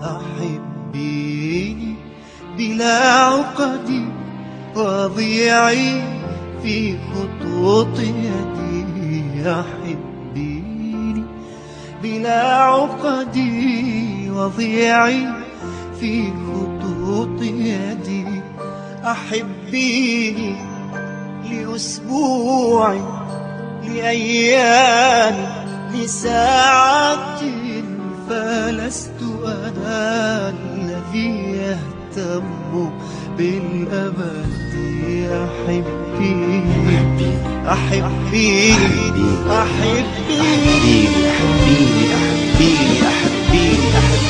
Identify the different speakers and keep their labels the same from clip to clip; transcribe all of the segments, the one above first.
Speaker 1: أحبيني بلا عقد وضيعي في خطوط يدي. أحبيني بلا عقد وضيعي في خطوط يدي. أحبيني لأسبوع لأيام لساعات. فلست أنا الذي يهتم بالأبد يا حبي.
Speaker 2: أحبي أحبي أحبي أحبي
Speaker 1: أحبي أحبي.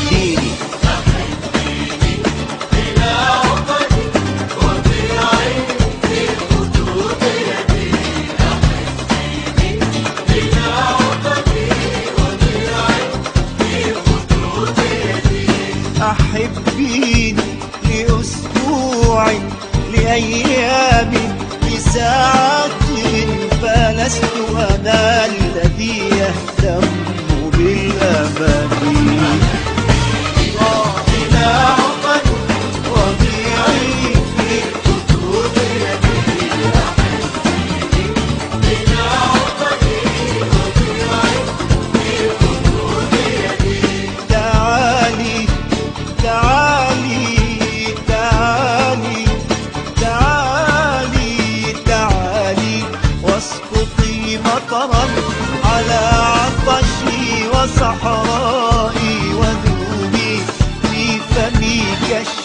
Speaker 1: لأيام لساعات فلست أنا الذي يهتم.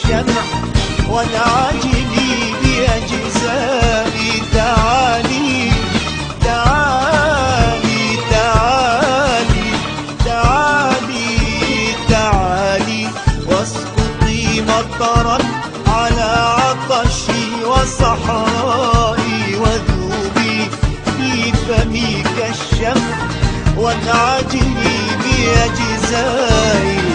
Speaker 1: كالشمع وانعجلي بأجزائي تعالي تعالي تعالي تعالي تعالي. واسقطي مطرا على عطشي وصحرائي وذوبي في فمي كالشمع وانعجلي بأجزائي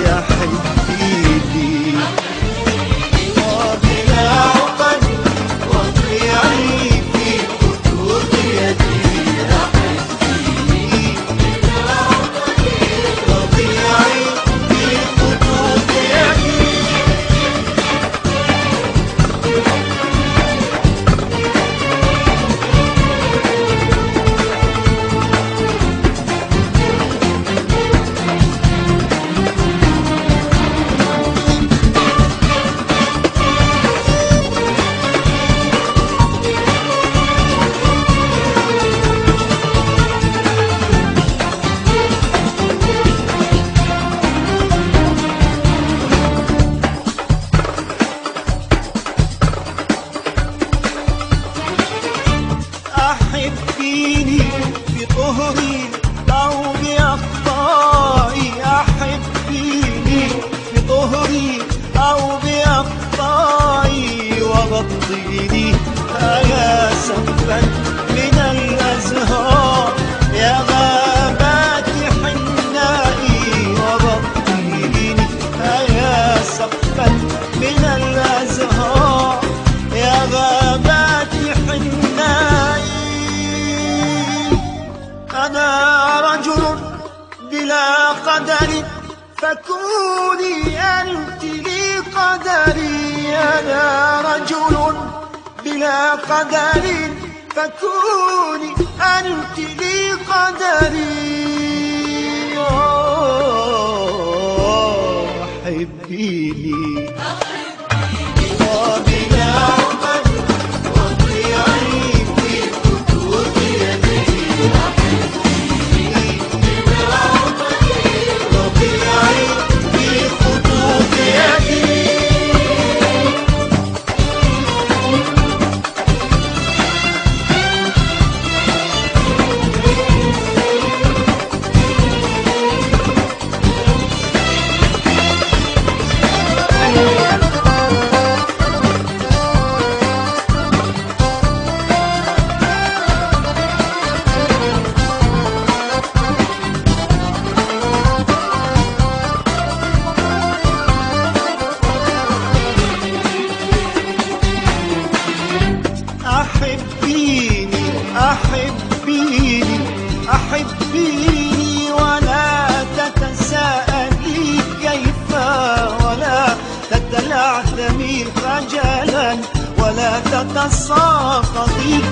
Speaker 1: يبكيني في أحبيني في قهري أو بأخطائي وغطيني بلا قدر فكوني أنت لي قدري أنا رجل بلا قدر فكوني أنت لي قدري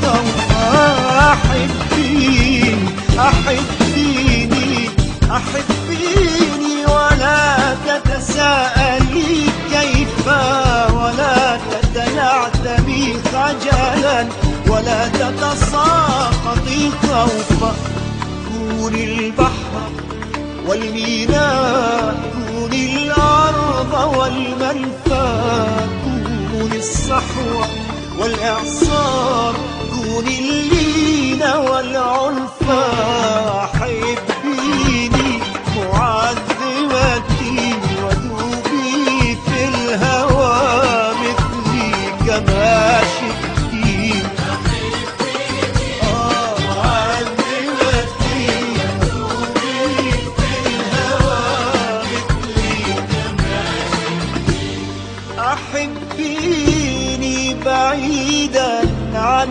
Speaker 2: طوفا أحبيني أحبيني أحبيني ولا تتساءلي كيف ولا تتنعتمي خجلا ولا تتساقطي خوفا كوني البحر والميناء كوني الأرض والمنفى كوني الصحوة والإعصار كوني اللين والعنفى حبيني معذبتي وذوبي في الهوى مثلي كما شئتي. بعيدا عن